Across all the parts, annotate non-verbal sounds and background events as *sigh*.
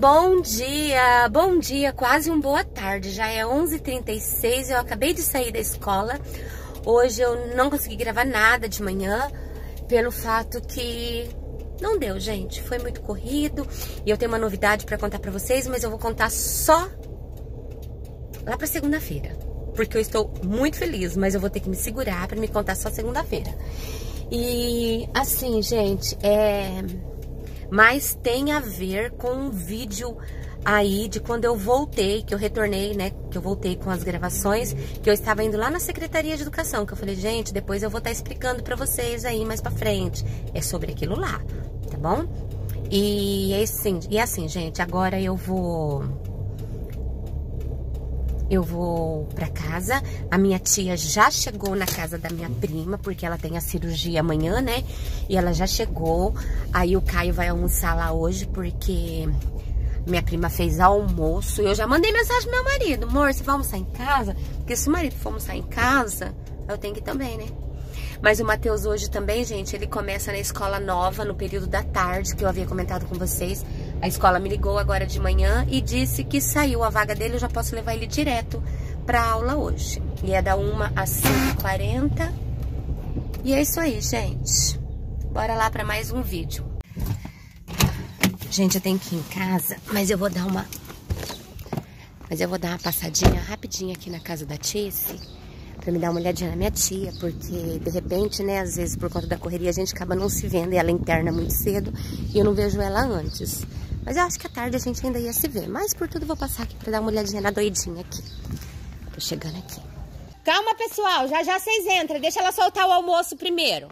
bom dia, bom dia, quase um boa tarde. Já é 11h36, eu acabei de sair da escola. Hoje eu não consegui gravar nada de manhã, pelo fato que não deu, gente. Foi muito corrido e eu tenho uma novidade para contar para vocês, mas eu vou contar só lá para segunda-feira, porque eu estou muito feliz, mas eu vou ter que me segurar para me contar só segunda-feira. E assim, gente, é mas tem a ver com um vídeo aí de quando eu voltei, que eu retornei, né, que eu voltei com as gravações, que eu estava indo lá na Secretaria de Educação, que eu falei, gente, depois eu vou estar tá explicando para vocês aí mais para frente. É sobre aquilo lá, tá bom? E assim, e assim, gente, agora eu vou eu vou para casa. A minha tia já chegou na casa da minha prima, porque ela tem a cirurgia amanhã, né? E ela já chegou. Aí o Caio vai almoçar lá hoje, porque minha prima fez almoço. Eu já mandei mensagem pro meu marido: amor, você vai almoçar em casa? Porque se o marido for almoçar em casa, eu tenho que ir também, né? Mas o Matheus hoje também, gente, ele começa na escola nova, no período da tarde, que eu havia comentado com vocês. A escola me ligou agora de manhã e disse que saiu a vaga dele, eu já posso levar ele direto para aula hoje. E é da 1 às 5h40. E é isso aí, gente. Bora lá para mais um vídeo. Gente, eu tenho que ir em casa, mas eu vou dar uma... Mas eu vou dar uma passadinha rapidinho aqui na casa da Tice pra me dar uma olhadinha na minha tia, porque de repente, né, às vezes por conta da correria a gente acaba não se vendo e ela interna muito cedo e eu não vejo ela antes. Mas eu acho que à tarde a gente ainda ia se ver. Mas por tudo vou passar aqui pra dar uma olhadinha na doidinha aqui. Tô chegando aqui. Calma, pessoal. Já já vocês entram. Deixa ela soltar o almoço primeiro.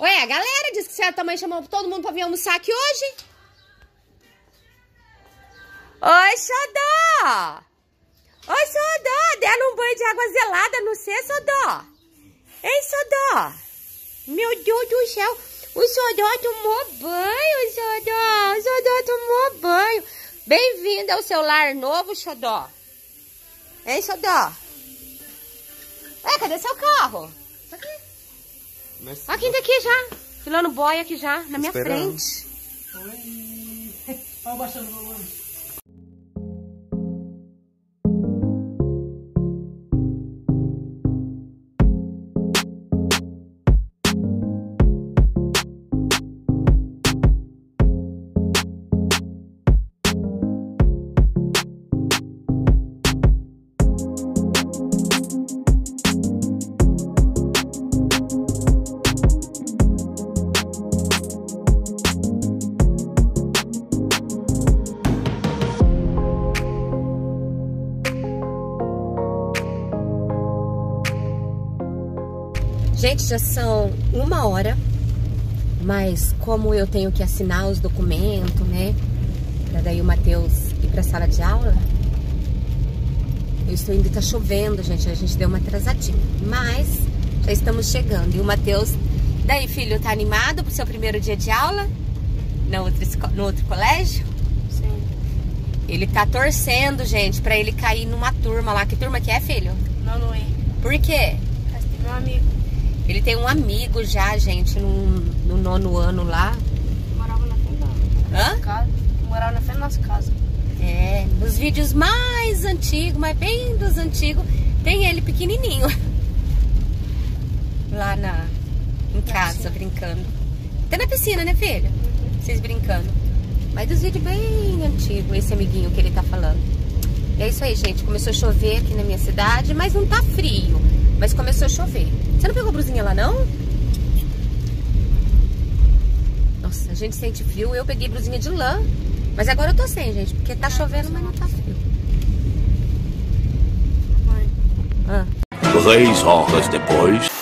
Ué, a galera disse que você também chamou todo mundo pra vir almoçar aqui hoje. Oi, Xodó! Oi, Xodó! Deram um banho de água gelada no C, Xodó? Ei, Xodó! Meu Deus do céu! O Xodó tomou banho, Xodó. O Xodó tomou banho. Bem-vindo ao seu lar novo, Xodó. Hein, Xodó? Ué, cadê seu carro? Tá aqui. Mas... Aqui, daqui já. Filando boia aqui já, na minha Esperando. frente. Oi. *laughs* Olha baixando o volume. Já são uma hora, mas como eu tenho que assinar os documentos, né? Pra daí o Matheus ir pra sala de aula, eu estou indo, tá chovendo, gente, a gente deu uma atrasadinha. Mas já estamos chegando. E o Matheus, daí filho, tá animado pro seu primeiro dia de aula? No outro, no outro colégio? Sim. Ele tá torcendo, gente, pra ele cair numa turma lá. Que turma que é, filho? Não, não é. Por quê? Meu amigo. Ele tem um amigo já, gente, no, no nono ano lá. Morava na frente da Hã? casa. Morava na frente da nossa casa. É, nos vídeos mais antigos, mas bem dos antigos, tem ele pequenininho. Lá na, em casa, brincando. Até na piscina, né, filho? Uhum. Vocês brincando. Mas dos vídeos bem antigos, esse amiguinho que ele tá falando. E é isso aí, gente. Começou a chover aqui na minha cidade, mas não tá frio. Mas começou a chover. Você não pegou a brusinha lá, não? Nossa, a gente sente frio. Eu peguei brusinha de lã. Mas agora eu tô sem, gente. Porque tá chovendo, mas não tá frio. Mãe. Ah. Três horas depois.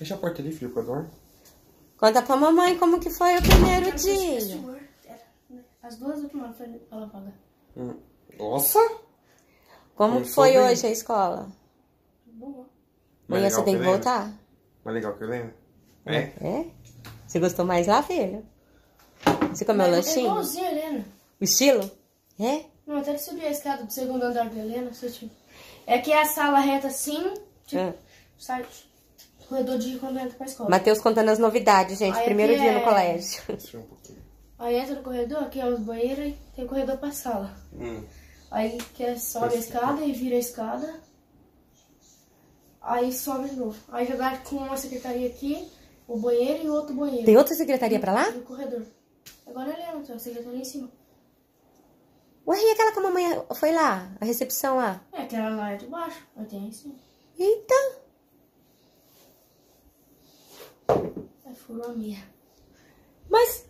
Fecha a porta ali, filho, com a dor. Conta pra mamãe como que foi o primeiro dia. As duas últimas foi ela paga. Nossa! Como que foi bem. hoje a escola? Boa. Mais Amanhã você legal tem que voltar? Mais legal que eu lembro? É? É? Você gostou mais lá, filho? Você comeu É lanchinho? igualzinho a Helena. O estilo? É? Não, até que subir a escada do segundo andar da Helena. Tipo, é que é a sala reta assim, tipo, É. sai corredor de quando entra pra escola. Matheus contando as novidades, gente. Aí Primeiro dia é- no colégio. Deixa eu um pouquinho. Aí entra no corredor, aqui é os banheiros e tem o corredor pra sala. Hum. Aí que é, sobe a escada e vira a escada. Aí sobe de novo. Aí já dá com uma secretaria aqui, o banheiro e o outro banheiro. Tem outra secretaria pra lá? E o corredor. Agora é Helena, tem a secretaria em cima. Ué, e aquela que a mamãe foi lá? A recepção lá? É, aquela lá é de baixo. Aí tem em cima. Eita! É furou a minha. Mas,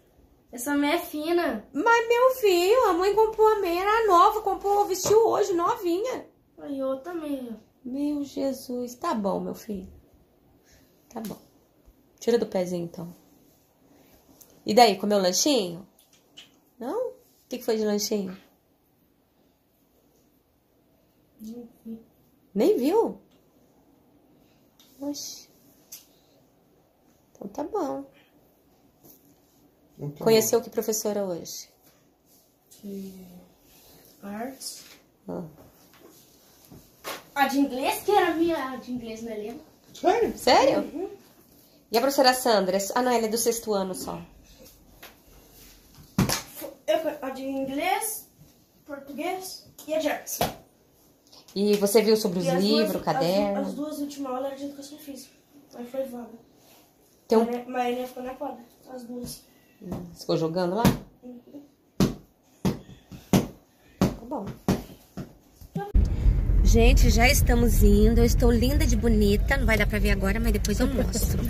Essa meia é fina. mas meu filho, a mãe comprou a meia, era nova, comprou, vestiu hoje, novinha. Aí também, ó. Meu Jesus, tá bom, meu filho. Tá bom. Tira do pezinho, então. E daí, comeu lanchinho? Não? O que, que foi de lanchinho? Nem viu? Oxi. Tá bom. Então, Conheceu que professora hoje? De artes. Ah. A de inglês, que era a minha de inglês na Helena. Sério? Sério? E a professora Sandra? Ah, não, ela é do sexto ano só. Eu- A de inglês, português e a de artes. E você viu sobre os livros, duas- caderno? As, as duas últimas aulas eram de educação física. Aí foi vaga. Tem um- Mas a Helena ficou na quadra. As duas. Você ficou jogando lá? Tá bom. Gente, já estamos indo. Eu estou linda de bonita. Não vai dar pra ver agora, mas depois eu mostro.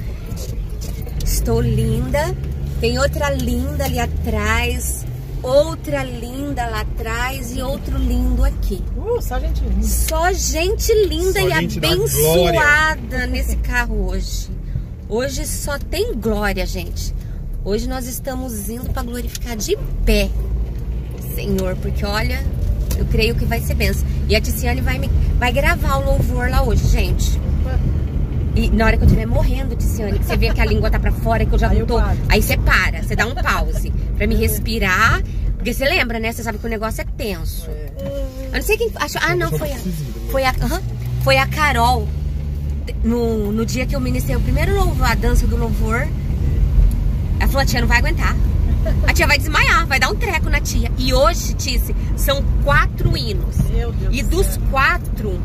Estou linda. Tem outra linda ali atrás. Outra linda lá atrás e outro lindo aqui. Uh, só gente linda. Só gente linda Só e gente da abençoada nesse carro hoje. Hoje só tem glória, gente. Hoje nós estamos indo para glorificar de pé o Senhor, porque olha, eu creio que vai ser benção. E a Ticiane vai, me, vai gravar o louvor lá hoje, gente. E na hora que eu estiver morrendo, Ticiane, que você vê que a língua tá pra fora, que eu já Aí não tô. Aí você para, você dá um pause pra me respirar. Porque você lembra, né? Você sabe que o negócio é tenso. Eu não sei quem achou. Ah, não, foi a. Foi a, foi a Carol. No, no dia que eu ministrei o primeiro louvor, a dança do louvor. Ela falou, a tia não vai aguentar. A tia vai desmaiar, vai dar um treco na tia. E hoje, Tice, são quatro hinos. Meu Deus E do dos céu. quatro,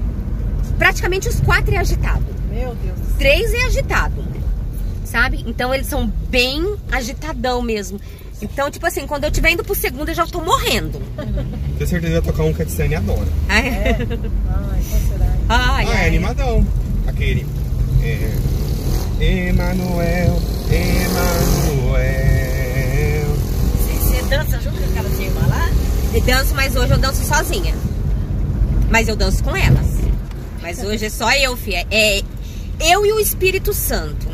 praticamente os quatro é agitado. Meu Deus. Três é agitado. Sabe? Então eles são bem agitadão mesmo. Então, tipo assim, quando eu estiver indo pro segundo, eu já tô morrendo. Tenho certeza que vai tocar um que a Tiziane adora. Ai, Ai, qual será? ai, ah, é ai. animadão. Aquele. É. Emanuel, Emanuel. Você dança junto com aquela firma lá? Eu danço, mas hoje eu danço sozinha. Mas eu danço com elas. Mas hoje é só eu, filha. É eu e o Espírito Santo.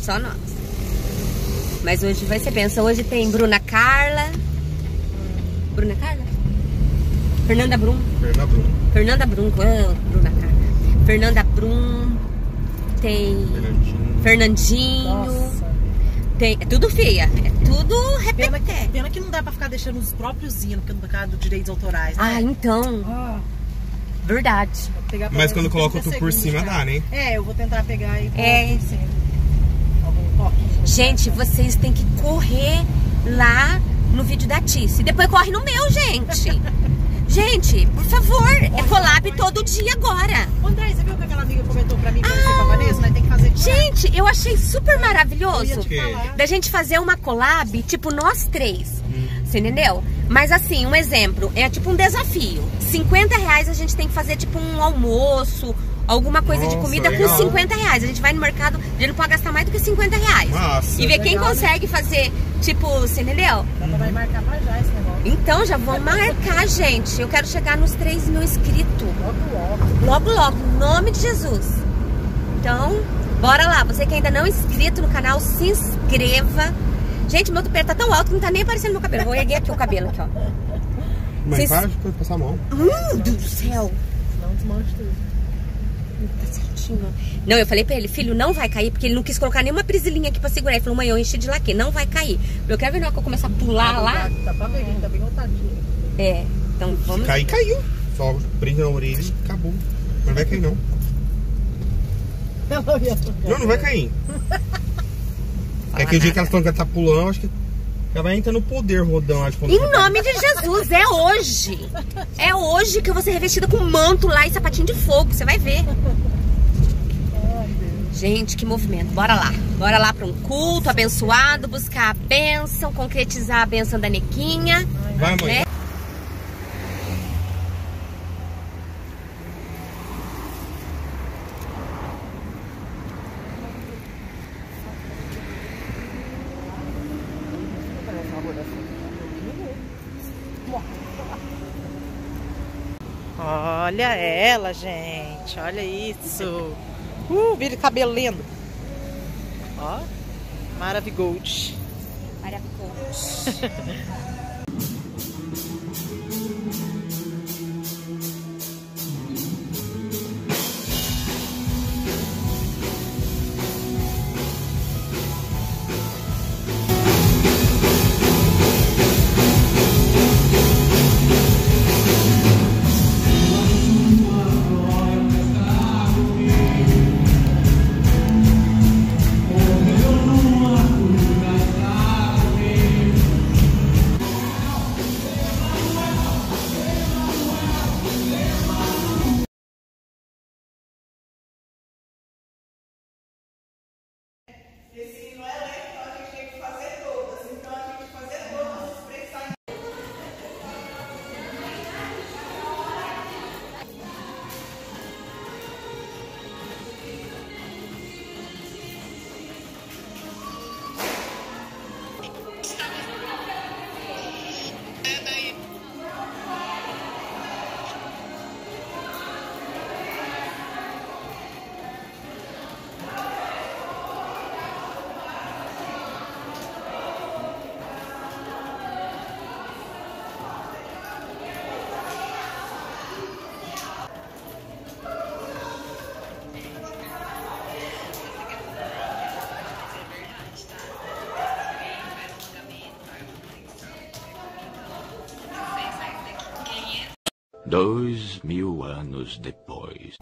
Só nós. Mas hoje vai ser benção. Hoje tem Bruna Carla. Bruna Carla? Fernanda Brum. Fernanda Bruno. Fernanda Brum. Carla. Fernanda Brum. Tem Fernandinho. Fernandinho. Nossa. Tem, é tudo feia. É tudo Pena que, repeté. pena que não dá pra ficar deixando os próprios hinos, porque no caso dos direitos autorais, Ah, né? então. Ah, Verdade. Mas quando coloca 30 tu por cima, cara. dá, né? É, eu vou tentar pegar e É. por cima. Algum toque. Gente, vocês têm que correr lá no vídeo da Tice. Depois corre no meu, gente. *laughs* gente, por favor, é collab todo dia agora. André, você viu que aquela amiga comentou pra mim pra você com a Vanessa? Nós tem que fazer ela. Gente, eu achei super maravilhoso da gente fazer uma collab, tipo nós três. Você entendeu? Mas assim, um exemplo, é tipo um desafio. 50 reais a gente tem que fazer tipo um almoço, alguma coisa de Nossa, comida legal. com 50 reais. A gente vai no mercado, a gente não pode gastar mais do que 50 reais. Nossa. E ver quem Legal, né? consegue fazer, tipo, você entendeu? Dá pra vai marcar pra já esse negócio. Então já vou marcar, gente. Eu quero chegar nos 3 mil inscritos. Logo, logo. Logo, logo, em nome de Jesus. Então, bora lá. Você que ainda não é inscrito no canal, se inscreva. Gente, meu tupete tá tão alto que não tá nem aparecendo meu cabelo. Vou erguer aqui o cabelo aqui, ó. Mas Vocês- para de passar a mão. Deus do céu. Não desmanche tudo. Tá. Não, eu falei pra ele, filho, não vai cair, porque ele não quis colocar nenhuma prisilinha aqui pra segurar. Ele falou, mãe, eu enchi de laque, não vai cair. Eu quero ver na hora que eu começar a pular lá. Tá pra ver, tá bem rotadinho. É, então vamos. Cair, caiu. Só prende na orelha e acabou. Mas não vai cair, não. Não, não vai cair. É que o dia que elas estão tá pulando, acho que ela vai entrar no poder rodão. Acho que Em nome de Jesus, é hoje. É hoje que eu vou ser revestida com manto lá e sapatinho de fogo, você vai ver. Gente, que movimento. Bora lá. Bora lá para um culto abençoado, buscar a bênção, concretizar a bênção da Nequinha. Vai, mãe. Né? Olha ela, gente. Olha isso. Uh, vira cabelo lindo. Ó, maravilhoso. Maravilhoso. *laughs* Dois mil anos depois.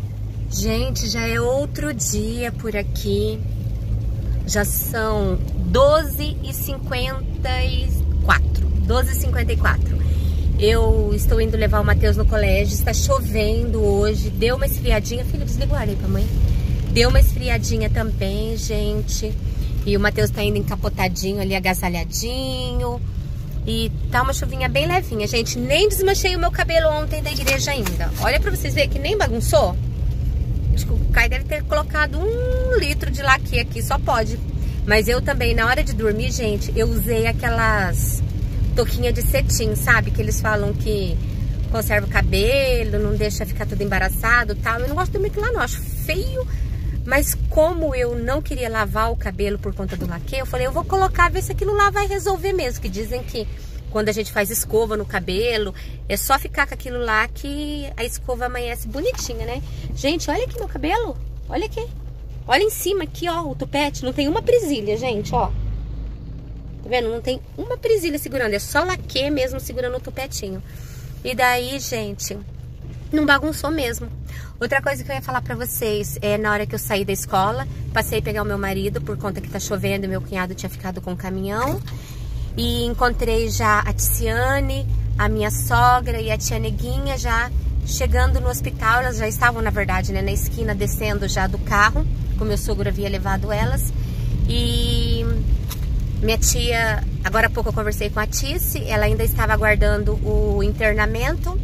Gente, já é outro dia por aqui. Já são 12h54. 12h54. Eu estou indo levar o Matheus no colégio. Está chovendo hoje. Deu uma esfriadinha. Filho, desliga o aí pra mãe. Deu uma esfriadinha também, gente. E o Matheus tá indo encapotadinho ali, agasalhadinho. E tá uma chuvinha bem levinha, gente. Nem desmanchei o meu cabelo ontem da igreja ainda. Olha pra vocês verem que nem bagunçou. Acho que o Kai deve ter colocado um litro de laque aqui, só pode. Mas eu também, na hora de dormir, gente, eu usei aquelas touquinha de cetim, sabe? Que eles falam que conserva o cabelo, não deixa ficar tudo embaraçado tal. Eu não gosto de dormir lá, não. Acho feio. Mas como eu não queria lavar o cabelo por conta do laque, eu falei, eu vou colocar, ver se aquilo lá vai resolver mesmo. Que dizem que quando a gente faz escova no cabelo, é só ficar com aquilo lá que a escova amanhece bonitinha, né? Gente, olha aqui meu cabelo. Olha aqui. Olha em cima aqui, ó, o tupete. Não tem uma presilha, gente, ó. Tá vendo? Não tem uma presilha segurando. É só laque mesmo segurando o tupetinho. E daí, gente, não bagunçou mesmo. Outra coisa que eu ia falar pra vocês é na hora que eu saí da escola, passei a pegar o meu marido por conta que tá chovendo e meu cunhado tinha ficado com o caminhão. E encontrei já a Ticiane, a minha sogra e a tia Neguinha já chegando no hospital. Elas já estavam, na verdade, né, na esquina, descendo já do carro, como meu sogro havia levado elas. E minha tia, agora há pouco eu conversei com a Tice, ela ainda estava aguardando o internamento.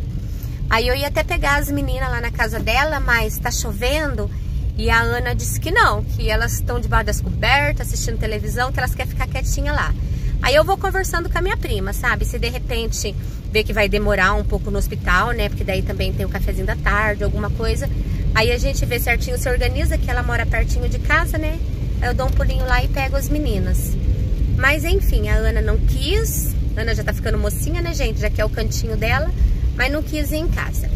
Aí eu ia até pegar as meninas lá na casa dela, mas tá chovendo. E a Ana disse que não, que elas estão debaixo das cobertas, assistindo televisão, que elas querem ficar quietinha lá. Aí eu vou conversando com a minha prima, sabe? Se de repente ver que vai demorar um pouco no hospital, né? Porque daí também tem o cafezinho da tarde, alguma coisa. Aí a gente vê certinho, se organiza, que ela mora pertinho de casa, né? Aí eu dou um pulinho lá e pego as meninas. Mas enfim, a Ana não quis. A Ana já tá ficando mocinha, né, gente? Já que é o cantinho dela, mas não quis ir em casa.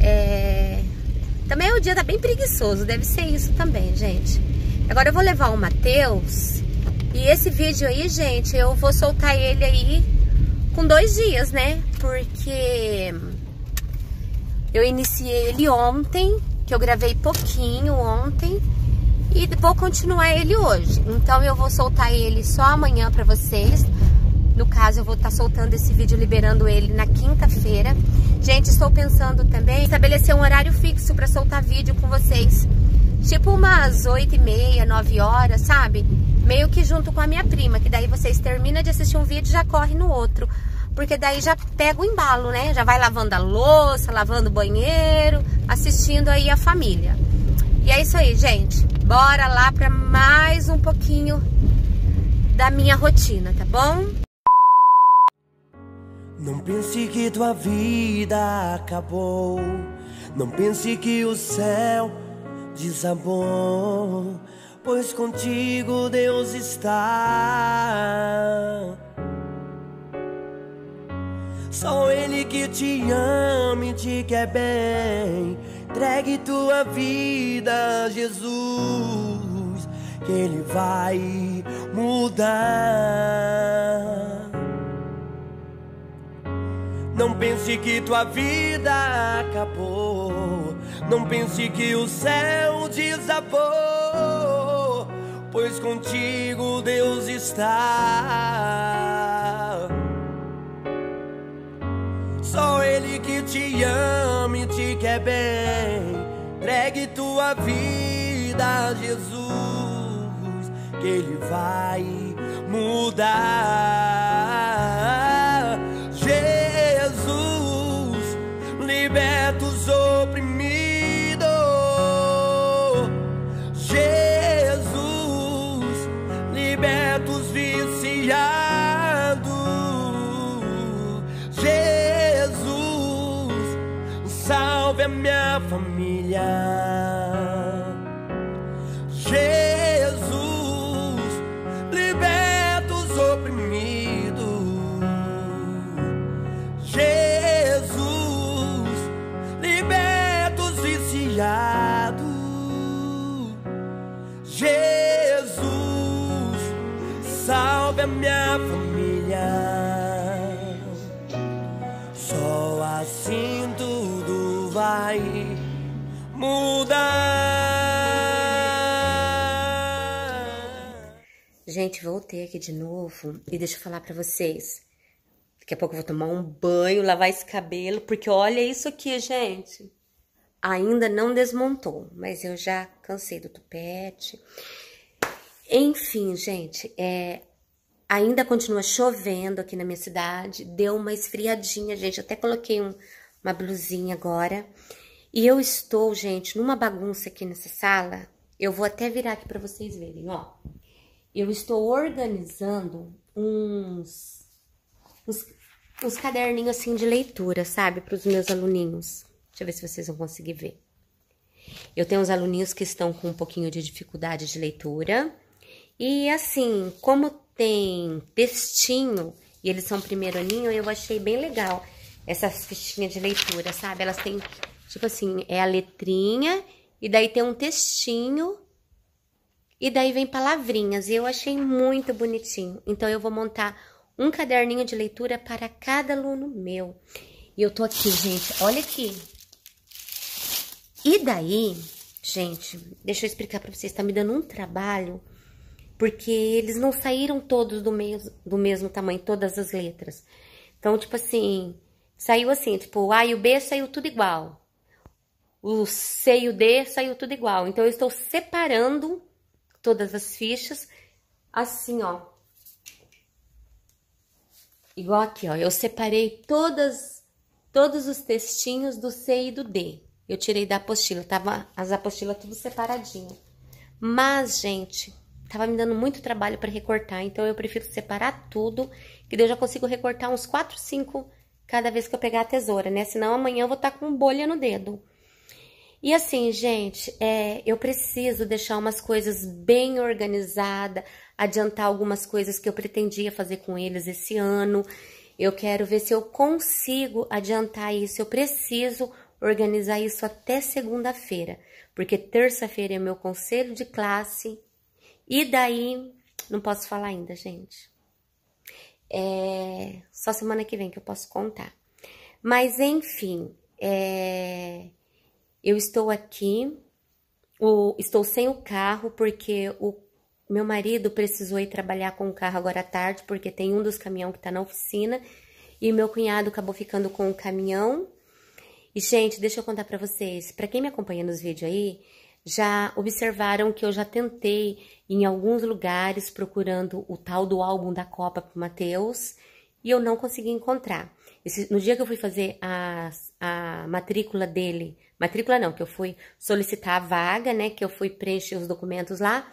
É... Também o dia tá bem preguiçoso, deve ser isso também, gente. Agora eu vou levar o Matheus. E esse vídeo aí, gente, eu vou soltar ele aí com dois dias, né? Porque eu iniciei ele ontem, que eu gravei pouquinho ontem. E vou continuar ele hoje. Então eu vou soltar ele só amanhã pra vocês. No caso, eu vou estar tá soltando esse vídeo, liberando ele na quinta-feira. Gente, estou pensando também em estabelecer um horário fixo para soltar vídeo com vocês. Tipo umas 8 e meia, 9 horas, sabe? Meio que junto com a minha prima, que daí vocês terminam de assistir um vídeo e já corre no outro. Porque daí já pega o embalo, né? Já vai lavando a louça, lavando o banheiro, assistindo aí a família. E é isso aí, gente. Bora lá para mais um pouquinho da minha rotina, tá bom? Não pense que tua vida acabou. Não pense que o céu desabou. Pois contigo Deus está. Só Ele que te ama e te quer bem. Entregue tua vida a Jesus, que Ele vai mudar. Não pense que tua vida acabou. Não pense que o céu desabou. Pois contigo Deus está. Só Ele que te ama e te quer bem. Entregue tua vida a Jesus, que Ele vai mudar. Salve a minha Gente, voltei aqui de novo e deixa eu falar pra vocês. Daqui a pouco eu vou tomar um banho, lavar esse cabelo, porque olha isso aqui, gente. Ainda não desmontou, mas eu já cansei do tupete. Enfim, gente, é, ainda continua chovendo aqui na minha cidade. Deu uma esfriadinha, gente. Eu até coloquei um- uma blusinha agora. E eu estou, gente, numa bagunça aqui nessa sala. Eu vou até virar aqui pra vocês verem, ó. Eu estou organizando uns, uns, uns caderninhos assim de leitura, sabe? Para os meus aluninhos. Deixa eu ver se vocês vão conseguir ver. Eu tenho uns aluninhos que estão com um pouquinho de dificuldade de leitura. E assim, como tem textinho e eles são primeiro aninho, eu achei bem legal essas fichinhas de leitura, sabe? Elas têm, tipo assim, é a letrinha e daí tem um textinho e daí vem palavrinhas. E eu achei muito bonitinho. Então eu vou montar um caderninho de leitura para cada aluno meu. E eu tô aqui, gente, olha aqui. E daí, gente, deixa eu explicar pra vocês, tá me dando um trabalho, porque eles não saíram todos do, mes do mesmo tamanho, todas as letras. Então, tipo assim, saiu assim, tipo, o A e o B saiu tudo igual. O C e o D saiu tudo igual. Então, eu estou separando todas as fichas, assim, ó. Igual aqui, ó. Eu separei todas, todos os textinhos do C e do D. Eu tirei da apostila, tava as apostilas tudo separadinho. Mas, gente, tava me dando muito trabalho para recortar, então eu prefiro separar tudo, que daí eu já consigo recortar uns 4, 5 cada vez que eu pegar a tesoura, né? Senão amanhã eu vou estar com bolha no dedo. E assim, gente, é, eu preciso deixar umas coisas bem organizadas, adiantar algumas coisas que eu pretendia fazer com eles esse ano. Eu quero ver se eu consigo adiantar isso. Eu preciso organizar isso até segunda-feira, porque terça-feira é meu conselho de classe e daí não posso falar ainda, gente. É só semana que vem que eu posso contar. Mas enfim, é, eu estou aqui, estou sem o carro porque o meu marido precisou ir trabalhar com o carro agora à tarde, porque tem um dos caminhões que está na oficina, e meu cunhado acabou ficando com o caminhão. E, gente, deixa eu contar para vocês, para quem me acompanha nos vídeos aí, já observaram que eu já tentei em alguns lugares procurando o tal do álbum da Copa pro Matheus, e eu não consegui encontrar. Esse, no dia que eu fui fazer a, a matrícula dele, matrícula não, que eu fui solicitar a vaga, né, que eu fui preencher os documentos lá,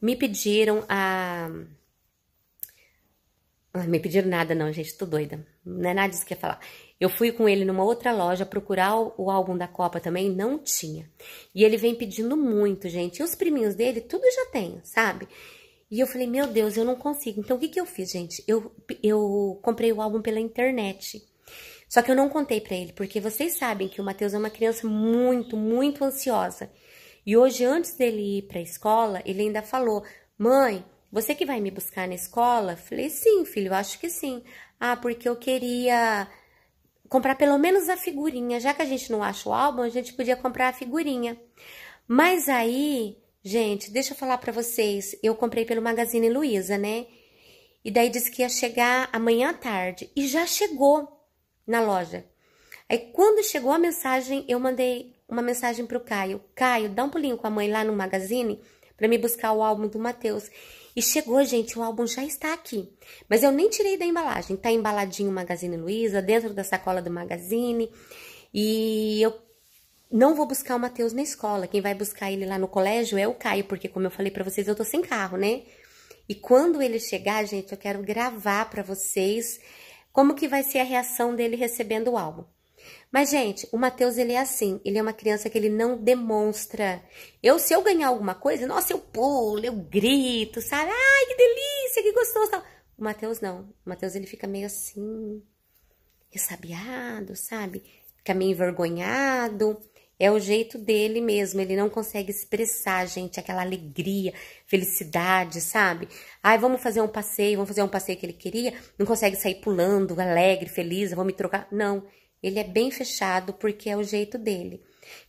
me pediram a... Me pediram nada não, gente, tô doida. Não é nada disso que eu ia falar. Eu fui com ele numa outra loja procurar o, o, álbum da Copa também, não tinha. E ele vem pedindo muito, gente. E os priminhos dele, tudo já tem, sabe? E eu falei, meu Deus, eu não consigo. Então, o que que eu fiz, gente? Eu, eu comprei o álbum pela internet. Só que eu não contei para ele, porque vocês sabem que o Matheus é uma criança muito, muito ansiosa. E hoje, antes dele ir para a escola, ele ainda falou: Mãe, você que vai me buscar na escola? Falei: Sim, filho, acho que sim. Ah, porque eu queria comprar pelo menos a figurinha. Já que a gente não acha o álbum, a gente podia comprar a figurinha. Mas aí, gente, deixa eu falar para vocês: eu comprei pelo Magazine Luiza, né? E daí disse que ia chegar amanhã à tarde. E já chegou na loja. Aí quando chegou a mensagem, eu mandei uma mensagem pro Caio. Caio, dá um pulinho com a mãe lá no magazine para me buscar o álbum do Matheus. E chegou, gente, o álbum já está aqui. Mas eu nem tirei da embalagem. Tá embaladinho o Magazine Luiza, dentro da sacola do Magazine. E eu não vou buscar o Matheus na escola. Quem vai buscar ele lá no colégio é o Caio, porque como eu falei para vocês, eu tô sem carro, né? E quando ele chegar, gente, eu quero gravar para vocês como que vai ser a reação dele recebendo o álbum. Mas, gente, o Matheus, ele é assim. Ele é uma criança que ele não demonstra. Eu, se eu ganhar alguma coisa, nossa, eu pulo, eu grito, sabe? Ai, que delícia, que gostoso. O Matheus, não. O Matheus, ele fica meio assim, ressabiado, sabe? Fica meio envergonhado. É o jeito dele mesmo. Ele não consegue expressar, gente, aquela alegria, felicidade, sabe? Ai, vamos fazer um passeio, vamos fazer um passeio que ele queria. Não consegue sair pulando, alegre, feliz, vamos me trocar. Não. Ele é bem fechado porque é o jeito dele.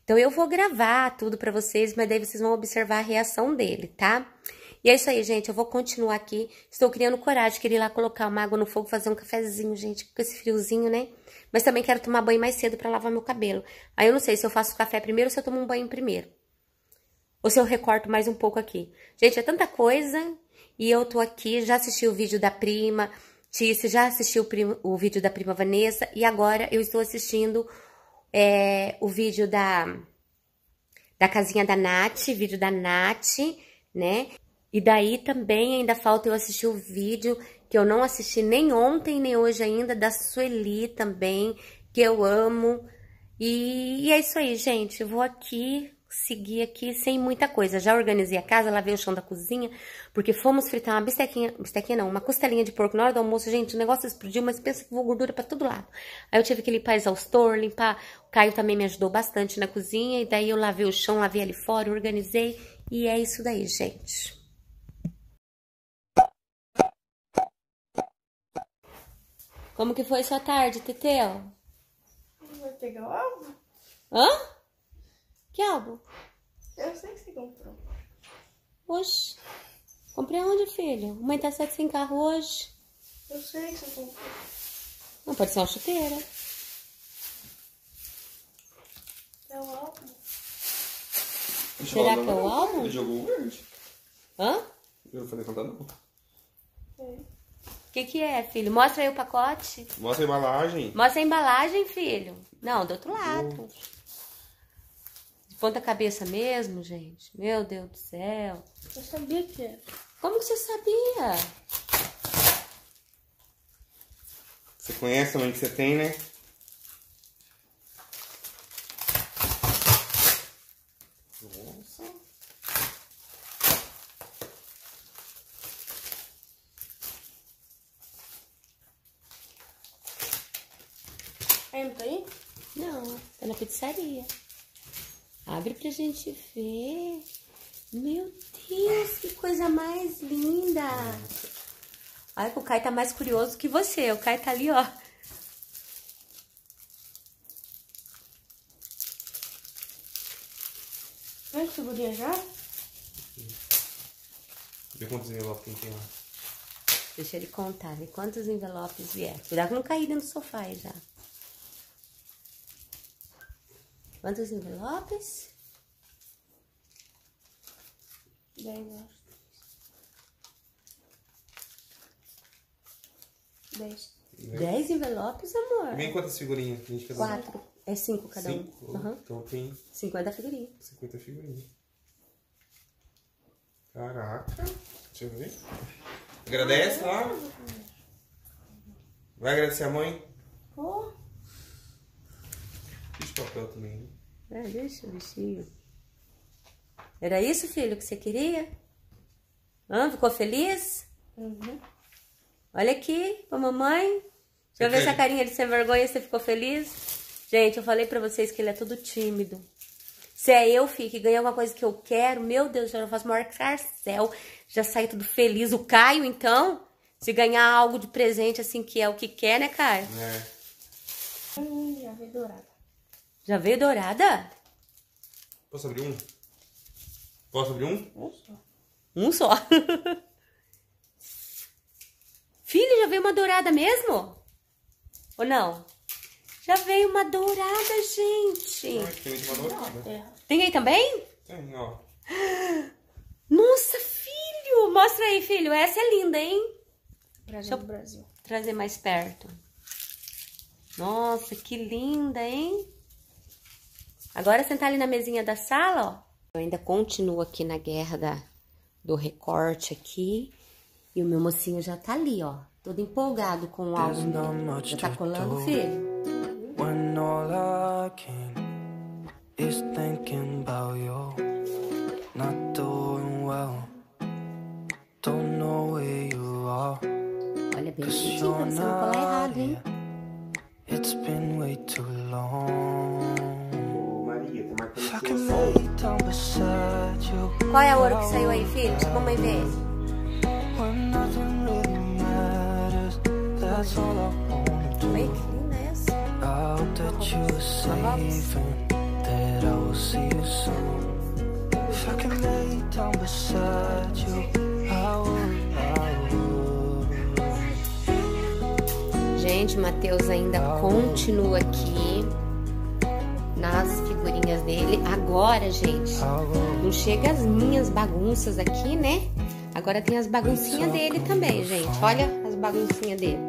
Então eu vou gravar tudo para vocês, mas daí vocês vão observar a reação dele, tá? E é isso aí, gente. Eu vou continuar aqui. Estou criando coragem, queria ir lá colocar uma água no fogo, fazer um cafezinho, gente, com esse friozinho, né? Mas também quero tomar banho mais cedo para lavar meu cabelo. Aí eu não sei se eu faço café primeiro ou se eu tomo um banho primeiro. Ou se eu recorto mais um pouco aqui. Gente, é tanta coisa. E eu tô aqui, já assisti o vídeo da prima, Tício já assistiu o, o, vídeo da prima Vanessa e agora eu estou assistindo é, o vídeo da, da casinha da Nath, vídeo da Nath, né? E daí também ainda falta eu assistir o vídeo que eu não assisti nem ontem nem hoje ainda, da Sueli também, que eu amo. E, e é isso aí, gente. Vou aqui seguir aqui sem muita coisa. Já organizei a casa, lavei o chão da cozinha, porque fomos fritar uma bistequinha, bistequinha não, uma costelinha de porco na hora do almoço. Gente, o negócio explodiu, mas pensa que vou gordura pra todo lado. Aí eu tive que limpar exaustor, limpar. O Caio também me ajudou bastante na cozinha, e daí eu lavei o chão, lavei ali fora, organizei. E é isso daí, gente. Como que foi sua tarde, Teteu? Vai pegar o álbum? Hã? Que álbum? Eu sei que você comprou. Oxe. Comprei onde, filho? Mãe tá saindo sem carro hoje. Eu sei que você comprou. Não, pode ser uma chuteira. É o álbum. Será que é o álbum? Ele jogou verde. Hã? Eu falei contar não. É. O que que é, filho? Mostra aí o pacote. Mostra a embalagem. Mostra a embalagem, filho. Não, do outro lado. De ponta cabeça mesmo, gente. Meu Deus do céu. Eu sabia que era. Como que você sabia? Você conhece a mãe que você tem, né? Aí não tá aí? Não, tá na pizzaria. Abre pra gente ver. Meu Deus, que coisa mais linda. Olha que o Kai tá mais curioso que você. O Kai tá ali, ó. Vem figurinha já? Vê quantos envelopes tem lá. Deixa ele contar, ver quantos envelopes vier. Cuidado pra não cair dentro do sofá aí já. Quantos envelopes? Dez, eu acho. Dez. Dez envelopes, amor. Vem quantas figurinhas que a gente quer? Quatro. É cinco cada um. Cinco? Uhum. Então tem 50 figurinhas. 50 figurinhas. Caraca. Deixa eu ver. Agradece lá. Vai agradecer a mãe? Pô, Fiz papel também, né? É, deixa o bichinho. Era isso, filho, que você queria? Hã? Ficou feliz? Uhum. Olha aqui, pra mamãe. Deixa eu ver essa carinha de sem vergonha, você ficou feliz? Gente, eu falei pra vocês que ele é todo tímido. Se é eu, filho, que ganha alguma coisa que eu quero, meu Deus, já faço maior carcel. Já saí tudo feliz. O Caio, então, se ganhar algo de presente, assim, que é o que quer, né, Caio? É. Hum, já veio dourada. Já veio dourada? Posso abrir um? Posso abrir um? Um só. Um *laughs* só. Filho, já veio uma dourada mesmo? Ou não? Já veio uma dourada, gente. Ai, tem uma dourada. É. Tem aí também? Tem, ó. Nossa, filho! Mostra aí, filho. Essa é linda, hein? Brasil do Brasil. Trazer mais perto. Nossa, que linda, hein? Agora sentar ali na mesinha da sala, ó. Eu ainda continuo aqui na guerra da, do recorte aqui. E o meu mocinho já tá ali, ó. Todo empolgado com o álbum dele. Já tá colando, filho? When all I can is thinking about you, not doing well. Don't know where you are, Olha bem you're você não colar errado, not hein? here. It's been way too long. Qual é a ouro que saiu aí, filho? Deixa a mamãe. Olha que linda essa. I would. Gente, o Matheus ainda continua aqui nas figurinhas dele. Agora, gente, não chega as minhas bagunças aqui, né? Agora tem as baguncinhas dele também, gente. Olha as baguncinhas dele.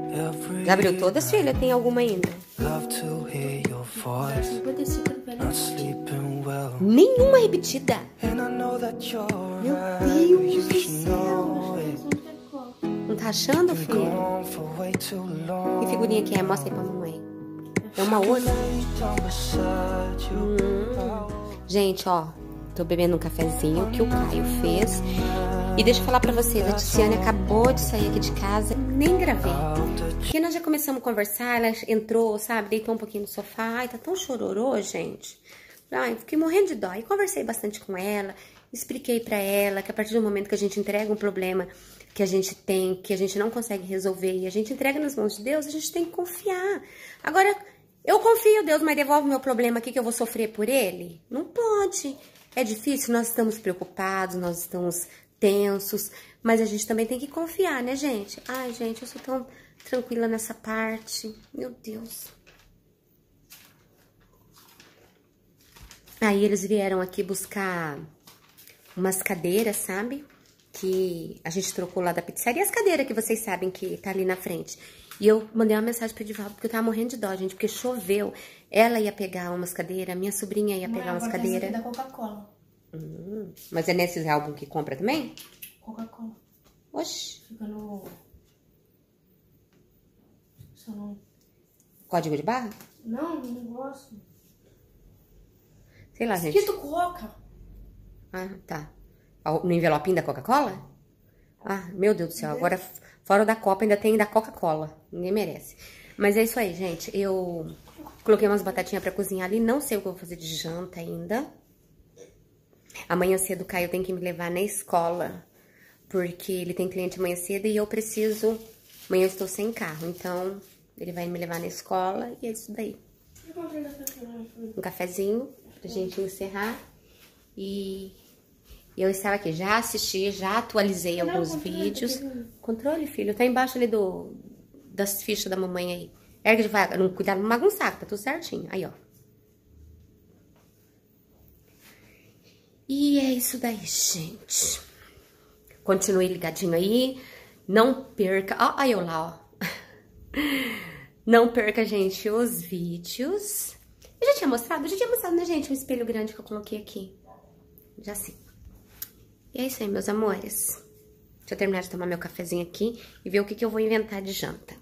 Já abriu todas, filha? Tem alguma ainda? love to hear your voice. 55 do velho. Not sleeping well. Nenhuma repetida. Meu. Deus do it. Não tá achando, long. Que figurinha que é? Mostra aí pra mamãe. É uma outra. You. Gente, ó, tô bebendo um cafezinho que o Caio fez. E deixa eu falar pra vocês, a Tiziane acabou de sair aqui de casa, nem gravei. Porque nós já começamos a conversar, ela entrou, sabe, deitou um pouquinho no sofá. Ai, tá tão chororô, gente. Ai, fiquei morrendo de dó. E conversei bastante com ela, expliquei pra ela que a partir do momento que a gente entrega um problema que a gente tem, que a gente não consegue resolver e a gente entrega nas mãos de Deus, a gente tem que confiar. Agora, eu confio, Deus, mas devolve meu problema aqui que eu vou sofrer por ele? Não pode. É difícil, nós estamos preocupados, nós estamos tensos, mas a gente também tem que confiar, né, gente? Ai, gente, eu sou tão tranquila nessa parte. Meu Deus. Aí eles vieram aqui buscar umas cadeiras, sabe? Que a gente trocou lá da pizzaria. As cadeiras que vocês sabem que tá ali na frente. E eu mandei uma mensagem pro Edivaldo, porque eu tava morrendo de dó, gente, porque choveu. Ela ia pegar umas cadeiras, minha sobrinha ia pegar umas cadeiras. da Coca-Cola. Hum, mas é nesses álbum que compra também? Coca-Cola. Oxi, Fica no. Só não. código de barra? Não, não gosto. Sei lá, gente. Escrito Coca. Ah, tá. No envelopinho da Coca-Cola? Ah, meu Deus do céu. Agora, fora da Copa, ainda tem da Coca-Cola. Ninguém merece. Mas é isso aí, gente. Eu Coloquei umas batatinhas pra cozinhar ali. Não sei o que eu vou fazer de janta ainda. Amanhã cedo o Caio tem que me levar na escola. Porque ele tem cliente amanhã cedo e eu preciso... Amanhã eu estou sem carro, então ele vai me levar na escola e é isso daí. Um cafezinho pra gente encerrar. E eu estava aqui, já assisti, já atualizei alguns vídeos. Controle, filho, tá embaixo ali do, das fichas da mamãe aí. Ergue devagar, não, cuidado, não bagunçar, tá tudo certinho. Aí, ó. E é isso daí, gente. Continue ligadinho aí. Não perca... Ó, aí eu lá, ó. *laughs* Não perca, gente, os vídeos. Eu já tinha mostrado? Eu já tinha mostrado, né, gente? O espelho grande que eu coloquei aqui. Já sim. E é isso aí, meus amores. Deixa eu terminar de tomar meu cafezinho aqui e ver o que, que eu vou inventar de janta.